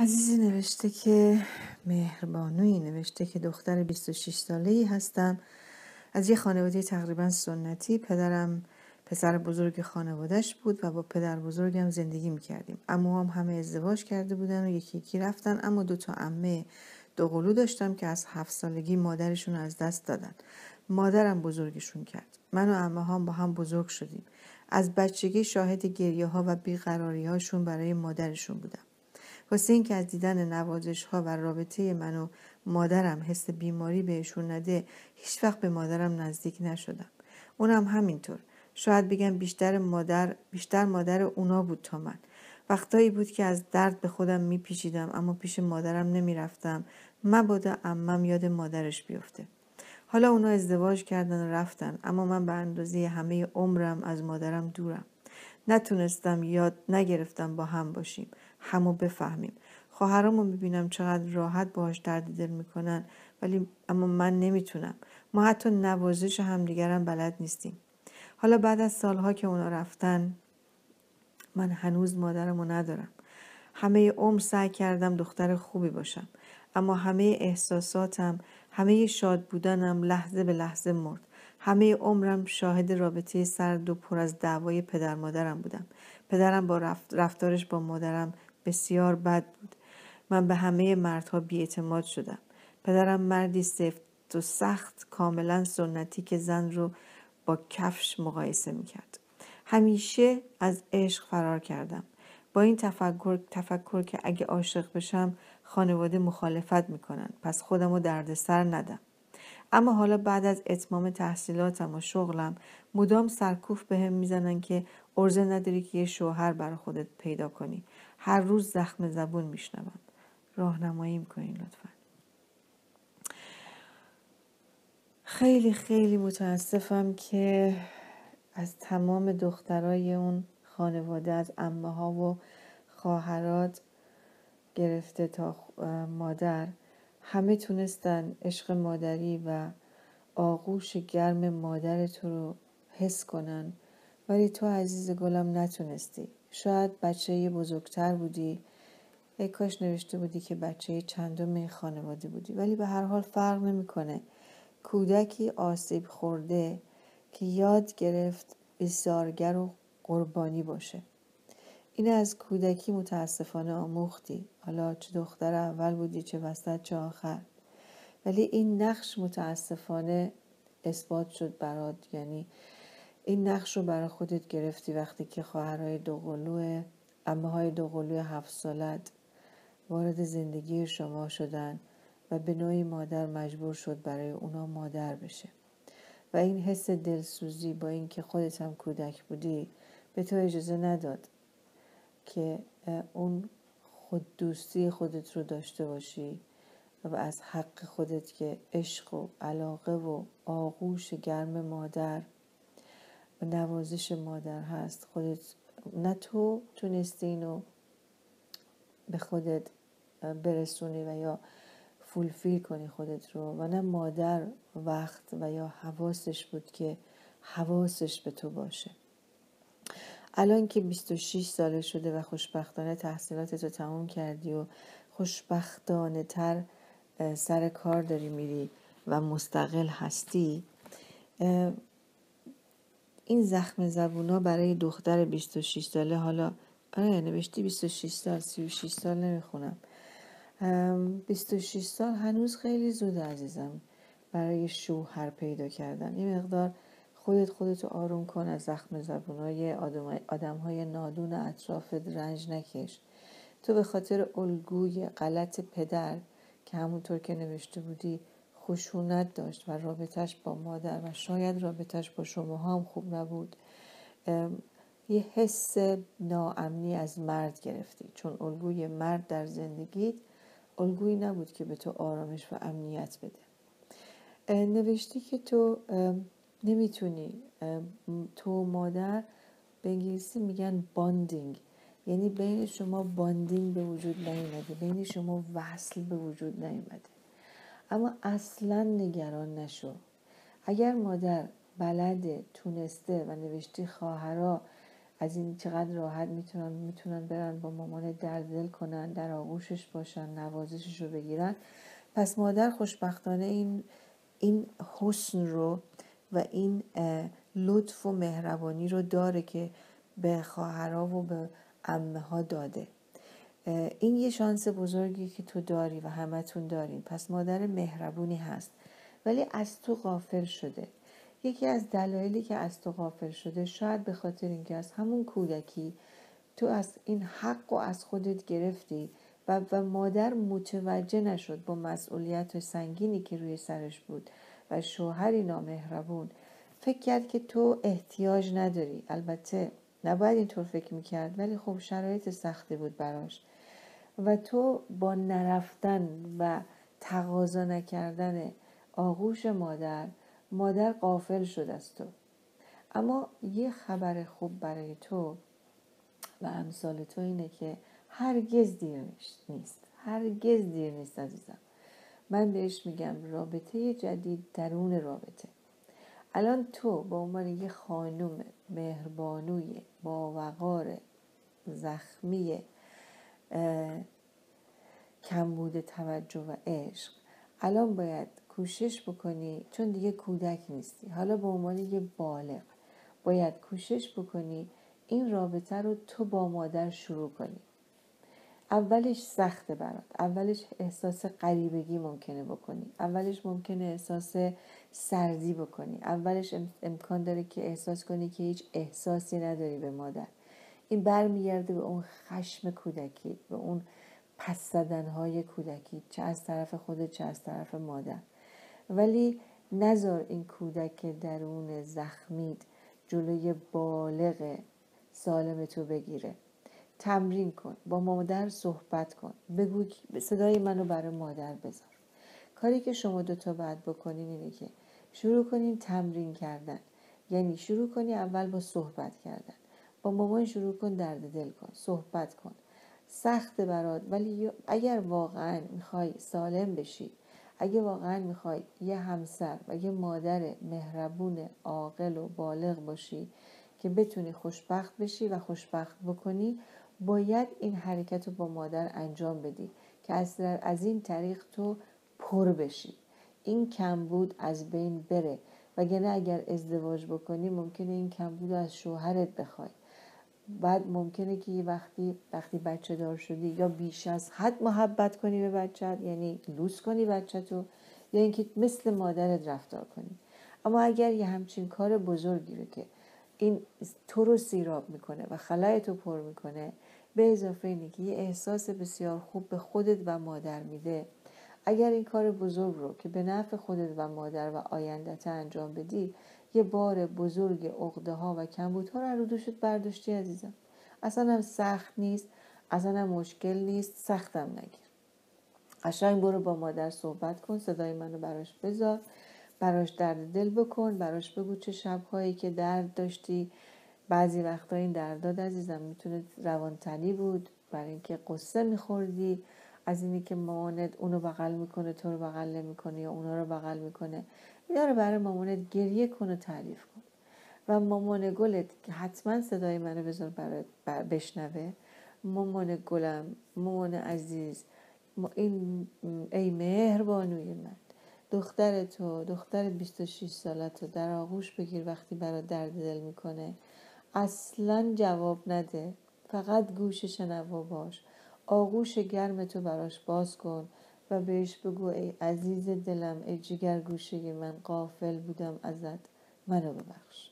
عزیزی نوشته که مهربانوی نوشته که دختر 26 ساله ای هستم. از یه خانواده تقریبا سنتی. پدرم پسر بزرگ خانوادهش بود و با پدر بزرگم زندگی می‌کردیم. اما هم همه ازدواج کرده بودن و یکی یکی رفتن اما دو تا امه دوقلو داشتم که از هفت سالگی مادرشون از دست دادن. مادرم بزرگشون کرد. من و امه هم با هم بزرگ شدیم. از بچگی شاهد گریه ها و بیقراری هاشون برای مادرشون بودم. واسه اینکه از دیدن نوازش ها و رابطه من و مادرم حس بیماری بهشون نده هیچ وقت به مادرم نزدیک نشدم. اونم همینطور. شاید بگم بیشتر مادر بیشتر مادر اونا بود تا من. وقتایی بود که از درد به خودم میپیچیدم اما پیش مادرم نمی‌رفتم. مبادا امم یاد مادرش بیفته. حالا اونا ازدواج کردن و رفتن اما من به اندازه همه عمرم از مادرم دورم. نتونستم یاد نگرفتم با هم باشیم. همو بفهمیم. خواهرامو می‌بینم چقدر راحت باهاش درد دل می‌کنن ولی اما من نمی‌تونم. ما حتی نوازش همدیگرم بلد نیستیم. حالا بعد از سالها که اونا رفتن من هنوز مادرمو ندارم. همه عمر سعی کردم دختر خوبی باشم. اما همه احساساتم همه شاد بودنم لحظه به لحظه مرد. همه عمرم شاهد رابطه سرد و پر از دعوای پدر مادرم بودم. پدرم با رفتارش با مادرم بسیار بد بود. من به همه مردها بیاعتماد شدم. پدرم مردی سفت و سخت کاملا سنتی که زن رو با کفش مقایسه می‌کرد. همیشه از عشق فرار کردم. با این تفکر, تفکر که اگه عاشق بشم خانواده مخالفت می‌کنن. پس خودم رو دردسر ندم. اما حالا بعد از اتمام تحصیلاتم و شغلم مدام سرکوف به هم می‌زنن که ارزه نداری که یه شوهر برای خودت پیدا کنی. هر روز زخم زبون میشنوم. راهنمایی می‌کنین لطفا. خیلی خیلی متاسفم که از تمام دخترای اون خانواده از امه ها و خواهرات گرفته تا مادر همه تونستن عشق مادری و آغوش گرم مادر تو رو حس کنن. ولی تو عزیز گلم نتونستی. شاید بچه بزرگتر بودی. ای کاش نوشته بودی که بچه چندم خانواده بودی. ولی به هر حال فرق نمی‌کنه. کودکی آسیب خورده که یاد گرفت بسیارگر و قربانی باشه. این از کودکی متاسفانه آموختی. حالا چه دختر اول بودی چه وسط چه آخر. ولی این نقش متاسفانه اثبات شد برات. یعنی این نقش رو برای خودت گرفتی وقتی که خواهرای دوقلو امه های دوقلو هفت سالت وارد زندگی شما شدن و به نوعی مادر مجبور شد برای اونا مادر بشه. و این حس دلسوزی با اینکه خودت هم کودک بودی به تو اجازه نداد. که اون خود دوستی خودت رو داشته باشی و از حق خودت که عشق و علاقه و آغوش گرم مادر و نوازش مادر هست خودت نه تو تونستی اینو به خودت برسونی و یا فولفیل کنی خودت رو و نه مادر وقت و یا حواسش بود که حواسش به تو باشه. الان که 26 ساله شده و خوشبختانه تحصیلاتت رو تموم کردی و خوشبختانه تر سر کار داری میری و مستقل هستی این زخم زبونا برای دختر 26 ساله حالا آره نوشتی 26 سال 36 سال نمی‌خونم. 26 سال هنوز خیلی زود عزیزم برای شوهر پیدا کردن. یه مقدار خودت خودتو آروم کن از زخم زبونای آدم های نادون اطرافت رنج نکش. تو به خاطر الگوی غلط پدر که همونطور که نوشته بودی خشونت داشت و رابطش با مادر و شاید رابطش با شما هم خوب نبود یه حس ناامنی از مرد گرفتی. چون الگوی مرد در زندگیت الگویی نبود که به تو آرامش و امنیت بده. نوشتی که تو نمی‌تونی تو مادر به انگلیسی میگن bonding. یعنی بین شما bonding به وجود نیومده بین شما وصل به وجود نیومده. اما اصلا نگران نشو. اگر مادر بلده تونسته و نوشتی خواهرا از این چقدر راحت می‌تونن می‌تونن برن با مامان درد دل کنن در آغوشش باشن نوازشش رو بگیرن پس مادر خوشبختانه این این حسن رو و این لطف و مهربانی رو داره که به خواهرها و به امه ها داده این یه شانس بزرگی که تو داری و همتون دارین. پس مادر مهربونی هست. ولی از تو غافل شده. یکی از دلایلی که از تو غافل شده شاید به خاطر اینکه از همون کودکی تو از این حق و از خودت گرفتی و, و مادر متوجه نشد با مسئولیت سنگینی که روی سرش بود. و شوهری نامهربون. فکر کرد که تو احتیاج نداری. البته نباید اینطور فکر می‌کرد ولی خب شرایط سختی بود براش. و تو با نرفتن و تقاضا نکردن آغوش مادر مادر قافل شد از تو. اما یه خبر خوب برای تو و امثال تو اینه که هرگز دیر نیست. هرگز دیر نیست عزیزم. من بهش میگم رابطه جدید درون رابطه. الان تو به عنوان یه خانوم مهربانوی با وقار زخمی کمبود توجه و عشق الان باید کوشش بکنی چون دیگه کودک نیستی. حالا به عنوان یه بالغ باید کوشش بکنی این رابطه رو تو با مادر شروع کنی. اولش سخته برات. اولش احساس غریبگی ممکنه بکنی. اولش ممکنه احساس سردی بکنی. اولش امکان داره که احساس کنی که هیچ احساسی نداری به مادر. این برمیگرده به اون خشم کودکی به اون پس های کودکی چه از طرف خودت چه از طرف مادر. ولی نزار این کودک درون زخمید جلوی بالغ سالم تو بگیره. تمرین کن با مادر صحبت کن. بگو صدای منو برای مادر بذار. کاری که شما دوتا باید بکنین اینه که شروع کنین تمرین کردن. یعنی شروع کنی اول با صحبت کردن. با مامان شروع کن درد دل کن صحبت کن. سخت برات ولی اگر واقعا می‌خوای سالم بشی اگه واقعا می‌خوای یه همسر و یه مادر مهربون عاقل و بالغ باشی که بتونی خوشبخت بشی و خوشبخت بکنی باید این حرکت رو با مادر انجام بدی که از, این طریق تو پر بشی. این کمبود از بین بره. وگرنه اگر ازدواج بکنی ممکنه این کمبود از شوهرت بخوای. بعد ممکنه که یه وقتی وقتی بچه دار شدی یا بیش از حد محبت کنی به بچت یعنی لوس کنی بچه تو یا اینکه مثل مادرت رفتار کنی. اما اگر یه همچین کار بزرگی رو که این تو رو سیراب می‌کنه و خلای تو پر می‌کنه به اضافه اینه که یه احساس بسیار خوب به خودت و مادر میده. اگر این کار بزرگ رو که به نفع خودت و مادر و آیندت انجام بدی یه بار بزرگ عقده ها و کمبودها رو رو دوشت برداشتی عزیزم. اصلا هم سخت نیست اصلا هم مشکل نیست سختم نگیر. قشنگ برو با مادر صحبت کن صدای منو براش بذار براش درد دل بکن براش بگو چه شبهایی که درد داشتی. بعضی وقتا این درداد عزیزم می‌تونه روانتنی بود برای اینکه قصه میخوردی. از اینی که مامانت اونو بغل می‌کنه تو رو بغل نمی‌کنه یا اونا رو بغل می‌کنه اینا رو برای مامانت گریه کن و تعریف کن. و مامان گلت که حتما صدای منو بذار برای بشنوه. مامان گلم مامان عزیز این ای مهربانوی من. دختر تو دختر 26 سالت رو در آغوش بگیر وقتی برای درد دل می‌کنه. اصلا جواب نده. فقط گوش شنوا باش. آغوش گرم تو براش باز کن و بهش بگو ای عزیز دلم ای جگر گوشه من قافل بودم ازت. منو ببخش.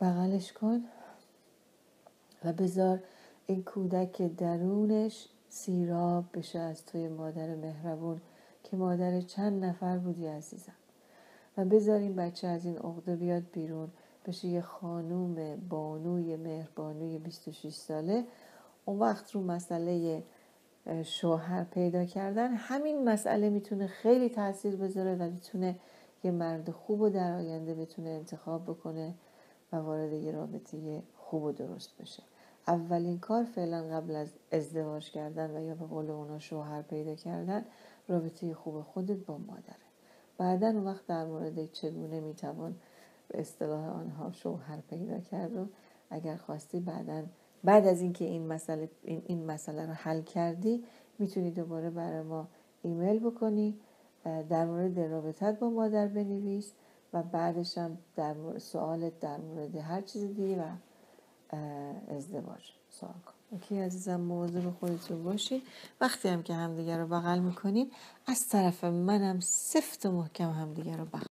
بغلش کن و بذار این کودک درونش سیراب بشه از توی مادر مهربون که مادر چند نفر بودی عزیزم. و بذار این بچه از این عقده بیاد بیرون. بشه یه خانوم بانوی مهربانوی 26 ساله. اون وقت رو مسئله شوهر پیدا کردن. همین مسئله می‌تونه خیلی تاثیر بذاره و می‌تونه یه مرد خوب و در آینده بتونه انتخاب بکنه و وارد یه رابطه خوب و درست بشه. اولین کار فعلا قبل از ازدواج کردن و یا به قول اونا شوهر پیدا کردن رابطه خوب خودت با مادره بعدا اون وقت در مورد چگونه می‌توان به اصطلاح آنها شوهر پیدا کرد و اگر خواستی بعدا بعد از اینکه این مسئله این, این مسئله رو حل کردی می‌تونی دوباره برای ما ایمیل بکنی در مورد رابطت با مادر بنویس و بعدش هم در سوالت در مورد هر چیز دیگه و ازدواج. سوال کن. اوکی عزیزم مواظب خودتون باشین. وقتی هم که همدیگه رو بغل می‌کنین از طرف منم سفت و محکم همدیگه رو بغل